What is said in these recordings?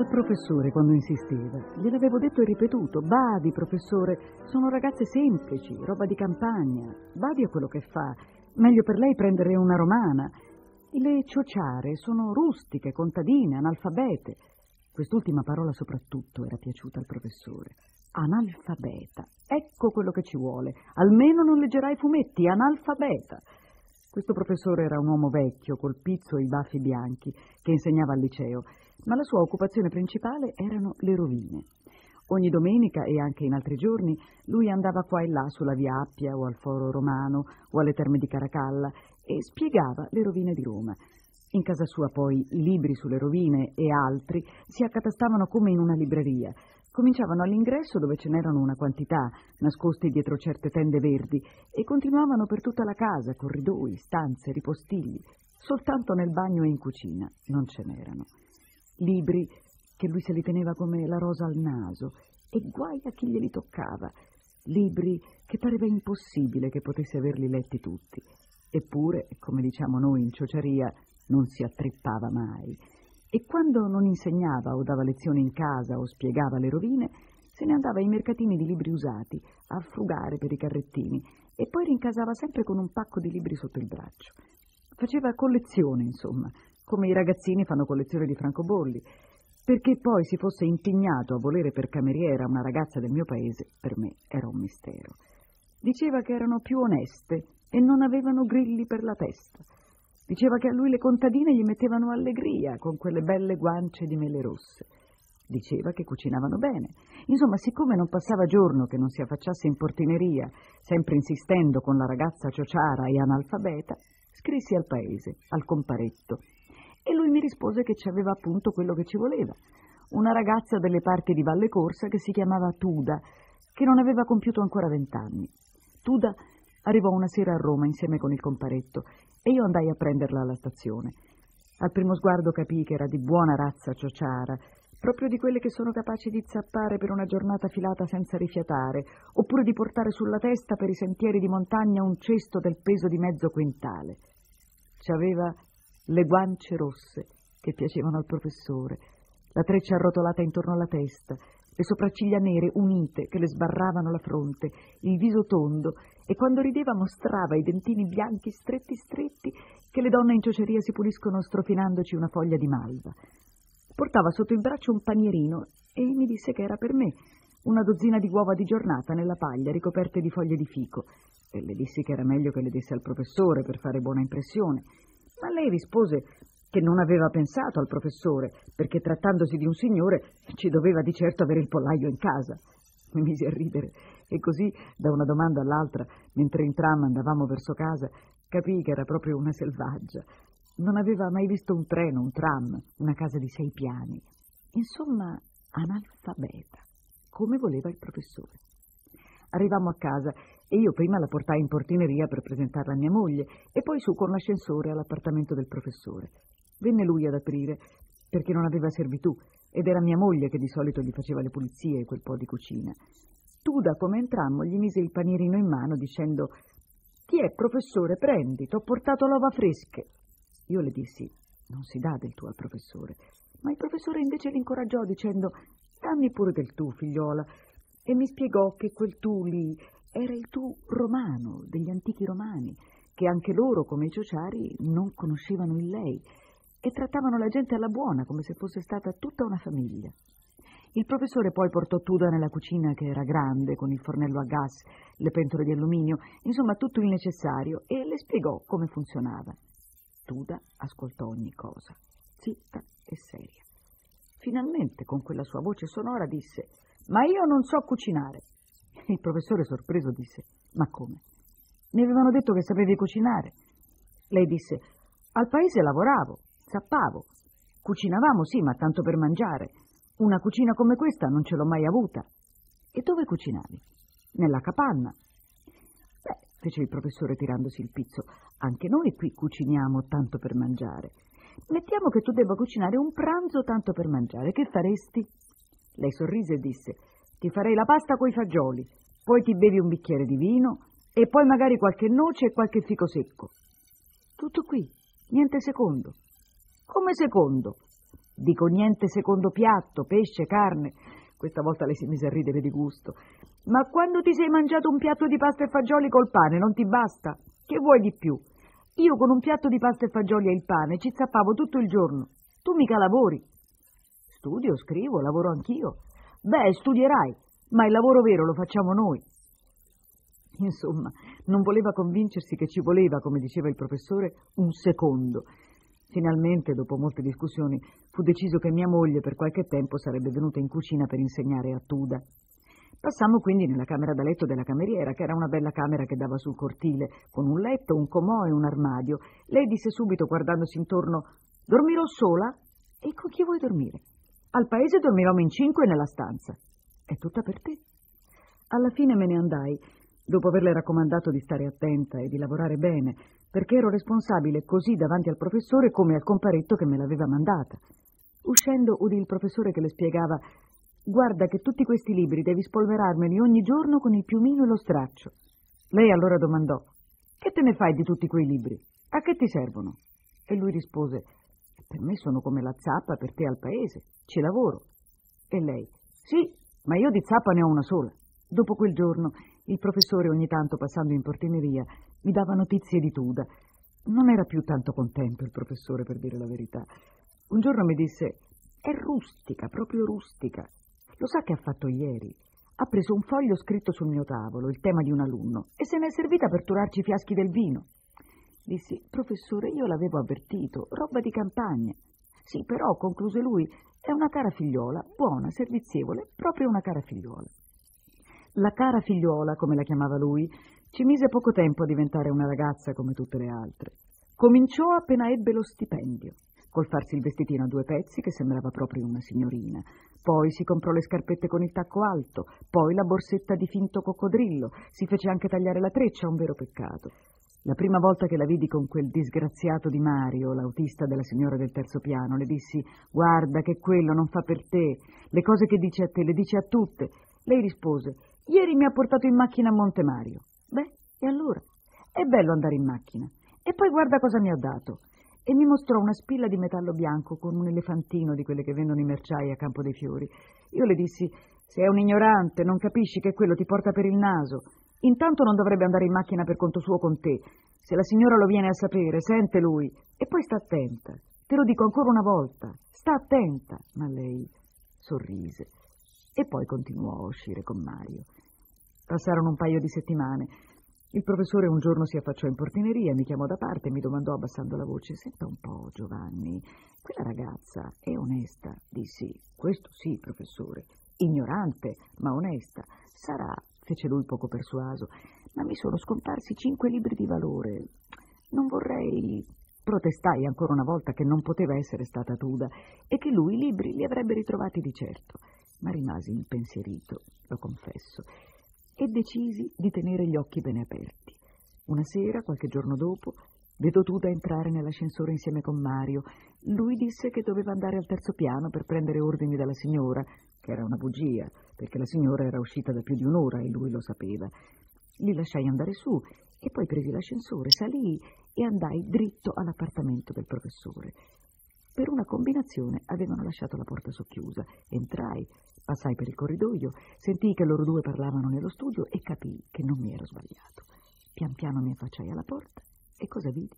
Al professore, quando insisteva, gliel'avevo detto e ripetuto, badi, professore, sono ragazze semplici, roba di campagna, badi a quello che fa, meglio per lei prendere una romana. Le ciociare sono rustiche, contadine, analfabete. Quest'ultima parola soprattutto era piaciuta al professore. Analfabeta, ecco quello che ci vuole, almeno non leggerai fumetti, analfabeta. Questo professore era un uomo vecchio, col pizzo e i baffi bianchi, che insegnava al liceo ma la sua occupazione principale erano le rovine. Ogni domenica e anche in altri giorni lui andava qua e là sulla via Appia o al Foro Romano o alle terme di Caracalla e spiegava le rovine di Roma. In casa sua poi i libri sulle rovine e altri si accatastavano come in una libreria. Cominciavano all'ingresso dove ce n'erano una quantità, nascosti dietro certe tende verdi, e continuavano per tutta la casa, corridoi, stanze, ripostigli. Soltanto nel bagno e in cucina non ce n'erano libri che lui se li teneva come la rosa al naso e guai a chi glieli toccava, libri che pareva impossibile che potesse averli letti tutti. Eppure, come diciamo noi in ciociaria, non si attrippava mai. E quando non insegnava o dava lezioni in casa o spiegava le rovine, se ne andava ai mercatini di libri usati a frugare per i carrettini e poi rincasava sempre con un pacco di libri sotto il braccio. Faceva collezione, insomma, come i ragazzini fanno collezione di francobolli, perché poi si fosse impegnato a volere per cameriera una ragazza del mio paese, per me era un mistero. Diceva che erano più oneste e non avevano grilli per la testa. Diceva che a lui le contadine gli mettevano allegria con quelle belle guance di mele rosse. Diceva che cucinavano bene. Insomma, siccome non passava giorno che non si affacciasse in portineria, sempre insistendo con la ragazza ciociara e analfabeta, scrissi al paese, al comparetto, e lui mi rispose che ci aveva appunto quello che ci voleva, una ragazza delle parti di Valle Corsa che si chiamava Tuda, che non aveva compiuto ancora vent'anni. Tuda arrivò una sera a Roma insieme con il comparetto e io andai a prenderla alla stazione. Al primo sguardo capii che era di buona razza ciociara, proprio di quelle che sono capaci di zappare per una giornata filata senza rifiatare, oppure di portare sulla testa per i sentieri di montagna un cesto del peso di mezzo quintale. Ci aveva le guance rosse che piacevano al professore, la treccia arrotolata intorno alla testa, le sopracciglia nere unite che le sbarravano la fronte, il viso tondo e quando rideva mostrava i dentini bianchi stretti stretti che le donne in cioceria si puliscono strofinandoci una foglia di malva. Portava sotto il braccio un panierino e mi disse che era per me, una dozzina di uova di giornata nella paglia ricoperte di foglie di fico. E le dissi che era meglio che le desse al professore per fare buona impressione. Ma lei rispose che non aveva pensato al professore, perché trattandosi di un signore ci doveva di certo avere il pollaio in casa. Mi misi a ridere e così, da una domanda all'altra, mentre in tram andavamo verso casa, capii che era proprio una selvaggia. Non aveva mai visto un treno, un tram, una casa di sei piani. Insomma, analfabeta, come voleva il professore. Arrivammo a casa e io prima la portai in portineria per presentarla a mia moglie e poi su con l'ascensore all'appartamento del professore. Venne lui ad aprire perché non aveva servitù ed era mia moglie che di solito gli faceva le pulizie e quel po' di cucina. Tuda, come entrammo, gli mise il panierino in mano dicendo «Ti è, professore, prendi, t'ho portato l'ova fresche». Io le dissi «Non si dà del tu al professore». Ma il professore invece l'incoraggiò dicendo «Dammi pure del tu, figliola». E mi spiegò che quel tu lì era il tu romano, degli antichi romani, che anche loro, come i ciociari, non conoscevano il lei e trattavano la gente alla buona, come se fosse stata tutta una famiglia. Il professore poi portò Tuda nella cucina che era grande, con il fornello a gas, le pentole di alluminio, insomma tutto il necessario, e le spiegò come funzionava. Tuda ascoltò ogni cosa, zitta e seria. Finalmente, con quella sua voce sonora, disse «Ma io non so cucinare». Il professore sorpreso disse, ma come? Mi avevano detto che sapevi cucinare. Lei disse, al paese lavoravo, zappavo. Cucinavamo, sì, ma tanto per mangiare. Una cucina come questa non ce l'ho mai avuta. E dove cucinavi? Nella capanna. Beh, fece il professore tirandosi il pizzo, anche noi qui cuciniamo tanto per mangiare. Mettiamo che tu debba cucinare un pranzo tanto per mangiare. Che faresti? Lei sorrise e disse, ti farei la pasta coi fagioli, poi ti bevi un bicchiere di vino e poi magari qualche noce e qualche fico secco. Tutto qui, niente secondo. Come secondo? Dico niente secondo piatto, pesce, carne. Questa volta lei si mise a ridere di gusto. Ma quando ti sei mangiato un piatto di pasta e fagioli col pane, non ti basta? Che vuoi di più? Io con un piatto di pasta e fagioli e il pane ci zappavo tutto il giorno. Tu mica lavori. Studio, scrivo, lavoro anch'io. Beh, studierai, ma il lavoro vero lo facciamo noi. Insomma, non voleva convincersi che ci voleva, come diceva il professore, un secondo. Finalmente, dopo molte discussioni, fu deciso che mia moglie per qualche tempo sarebbe venuta in cucina per insegnare a Tuda. Passammo quindi nella camera da letto della cameriera, che era una bella camera che dava sul cortile, con un letto, un comò e un armadio. Lei disse subito, guardandosi intorno, dormirò sola? E con chi vuoi dormire? Al paese dormivamo in cinque nella stanza. È tutta per te. Alla fine me ne andai, dopo averle raccomandato di stare attenta e di lavorare bene, perché ero responsabile così davanti al professore come al comparetto che me l'aveva mandata. Uscendo udì il professore che le spiegava Guarda che tutti questi libri devi spolverarmeli ogni giorno con il piumino e lo straccio. Lei allora domandò, che te ne fai di tutti quei libri? A che ti servono? E lui rispose, per me sono come la zappa per te al paese, ci lavoro. E lei, sì, ma io di zappa ne ho una sola. Dopo quel giorno, il professore ogni tanto passando in portineria mi dava notizie di Tuda. Non era più tanto contento il professore, per dire la verità. Un giorno mi disse, è rustica, proprio rustica. Lo sa che ha fatto ieri? Ha preso un foglio scritto sul mio tavolo, il tema di un alunno, e se ne è servita per turarci i fiaschi del vino. Dissi, professore, io l'avevo avvertito, roba di campagna. Sì, però, concluse lui, è una cara figliuola, buona, servizievole, proprio una cara figliuola. La cara figliuola, come la chiamava lui, ci mise poco tempo a diventare una ragazza come tutte le altre. Cominciò appena ebbe lo stipendio col farsi il vestitino a due pezzi che sembrava proprio una signorina. Poi si comprò le scarpette con il tacco alto, poi la borsetta di finto coccodrillo, si fece anche tagliare la treccia, un vero peccato. La prima volta che la vidi con quel disgraziato di Mario, l'autista della signora del terzo piano, le dissi «Guarda che quello non fa per te, le cose che dice a te le dice a tutte». Lei rispose «Ieri mi ha portato in macchina a Monte Mario». Beh, e allora? È bello andare in macchina. E poi guarda cosa mi ha dato e mi mostrò una spilla di metallo bianco con un elefantino di quelle che vendono i merciai a Campo dei Fiori. Io le dissi, sei un ignorante, non capisci che quello ti porta per il naso. Intanto non dovrebbe andare in macchina per conto suo con te. Se la signora lo viene a sapere, sente lui. E poi sta attenta. Te lo dico ancora una volta. Sta attenta. Ma lei sorrise. E poi continuò a uscire con Mario. Passarono un paio di settimane. Il professore un giorno si affacciò in portineria, mi chiamò da parte e mi domandò abbassando la voce, senta un po', Giovanni, quella ragazza è onesta? Dissi, questo sì, professore, ignorante, ma onesta. Sarà, fece lui poco persuaso, ma mi sono scomparsi cinque libri di valore. Non vorrei... Protestai ancora una volta che non poteva essere stata Tuda e che lui i libri li avrebbe ritrovati di certo, ma rimasi impensierito, lo confesso e decisi di tenere gli occhi bene aperti. Una sera, qualche giorno dopo, vedo Tuda entrare nell'ascensore insieme con Mario. Lui disse che doveva andare al terzo piano per prendere ordini dalla signora, che era una bugia, perché la signora era uscita da più di un'ora e lui lo sapeva. Li lasciai andare su e poi presi l'ascensore, salii e andai dritto all'appartamento del professore. Per una combinazione avevano lasciato la porta socchiusa. Entrai, passai per il corridoio, sentii che loro due parlavano nello studio e capii che non mi ero sbagliato. Pian piano mi affacciai alla porta e cosa vidi?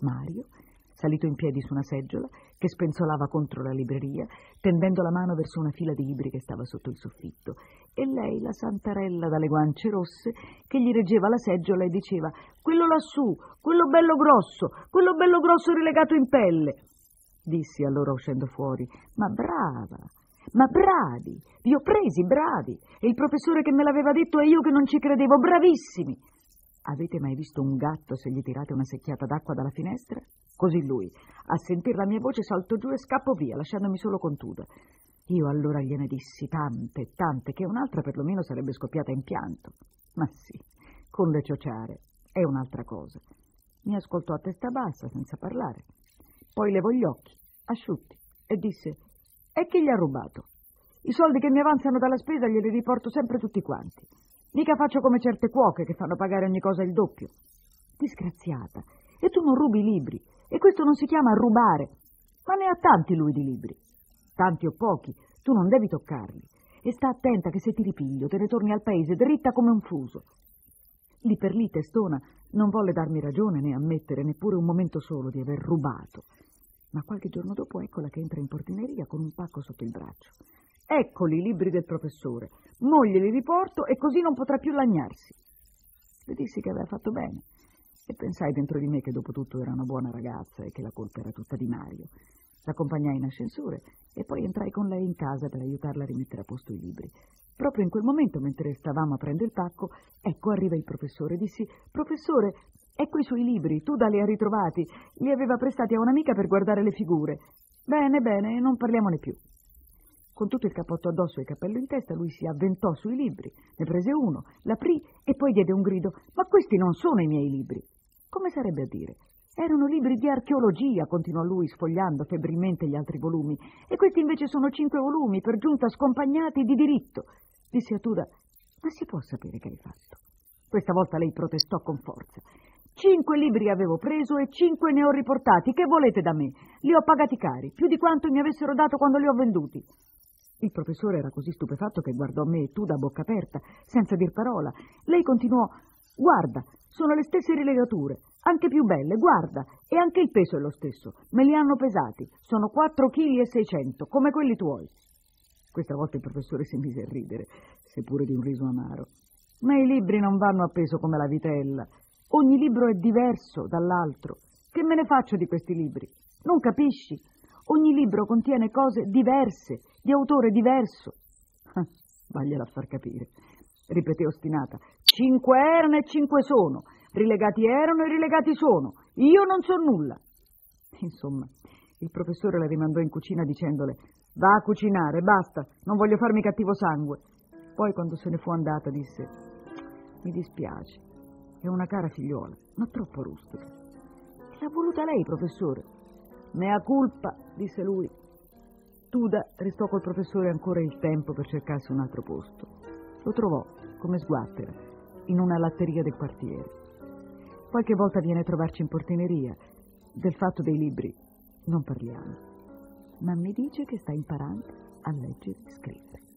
Mario, salito in piedi su una seggiola, che spenzolava contro la libreria, tendendo la mano verso una fila di libri che stava sotto il soffitto, e lei, la santarella dalle guance rosse, che gli reggeva la seggiola e diceva «Quello lassù, quello bello grosso, quello bello grosso rilegato in pelle!» Dissi allora uscendo fuori. Ma brava, ma bravi, vi ho presi, bravi. E il professore che me l'aveva detto e io che non ci credevo, bravissimi. Avete mai visto un gatto se gli tirate una secchiata d'acqua dalla finestra? Così lui, a sentir la mia voce, salto giù e scappo via, lasciandomi solo con Tuda. Io allora gliene dissi tante, tante, che un'altra perlomeno sarebbe scoppiata in pianto. Ma sì, con le ciociare, è un'altra cosa. Mi ascoltò a testa bassa, senza parlare. Poi levò gli occhi, asciutti, e disse, e chi gli ha rubato? I soldi che mi avanzano dalla spesa glieli riporto sempre tutti quanti. Mica faccio come certe cuoche che fanno pagare ogni cosa il doppio. Disgraziata, e tu non rubi i libri, e questo non si chiama rubare. Ma ne ha tanti lui di libri. Tanti o pochi, tu non devi toccarli. E sta attenta che se ti ripiglio te ne torni al paese dritta come un fuso. Lì per lì Testona non volle darmi ragione né ammettere neppure un momento solo di aver rubato. Ma qualche giorno dopo eccola che entra in portineria con un pacco sotto il braccio. Eccoli i libri del professore. Moglie li riporto e così non potrà più lagnarsi. Le dissi che aveva fatto bene e pensai dentro di me che dopo tutto era una buona ragazza e che la colpa era tutta di Mario. L'accompagnai in ascensore e poi entrai con lei in casa per aiutarla a rimettere a posto i libri. Proprio in quel momento, mentre stavamo aprendo il pacco, ecco arriva il professore. Dissi, professore, ecco i suoi libri, tu da li ha ritrovati. Li aveva prestati a un'amica per guardare le figure. Bene, bene, non parliamone più. Con tutto il cappotto addosso e il cappello in testa, lui si avventò sui libri, ne prese uno, l'aprì e poi diede un grido. Ma questi non sono i miei libri. Come sarebbe a dire? Erano libri di archeologia, continuò lui sfogliando febbrilmente gli altri volumi, e questi invece sono cinque volumi, per giunta scompagnati di diritto. Disse a Tuda, ma si può sapere che hai fatto? Questa volta lei protestò con forza. Cinque libri avevo preso e cinque ne ho riportati. Che volete da me? Li ho pagati cari, più di quanto mi avessero dato quando li ho venduti. Il professore era così stupefatto che guardò me e Tuda a bocca aperta, senza dir parola. Lei continuò, guarda, sono le stesse rilegature, anche più belle, guarda, e anche il peso è lo stesso. Me li hanno pesati, sono 4 kg e 600, come quelli tuoi. Questa volta il professore si mise a ridere, seppure di un riso amaro. Ma i libri non vanno a peso come la vitella. Ogni libro è diverso dall'altro. Che me ne faccio di questi libri? Non capisci? Ogni libro contiene cose diverse, di autore diverso. Vagliela a far capire, ripeté ostinata. Cinque erano e cinque sono. Rilegati erano e rilegati sono. Io non so nulla. Insomma, il professore la rimandò in cucina dicendole va a cucinare, basta, non voglio farmi cattivo sangue. Poi quando se ne fu andata disse mi dispiace, è una cara figliuola, ma troppo rustica. L'ha voluta lei, professore. Mea culpa, disse lui. Tuda restò col professore ancora il tempo per cercarsi un altro posto. Lo trovò, come sguattera, in una latteria del quartiere. Qualche volta viene a trovarci in portineria. Del fatto dei libri non parliamo. Ma mi dice che sta imparando a leggere e scrivere.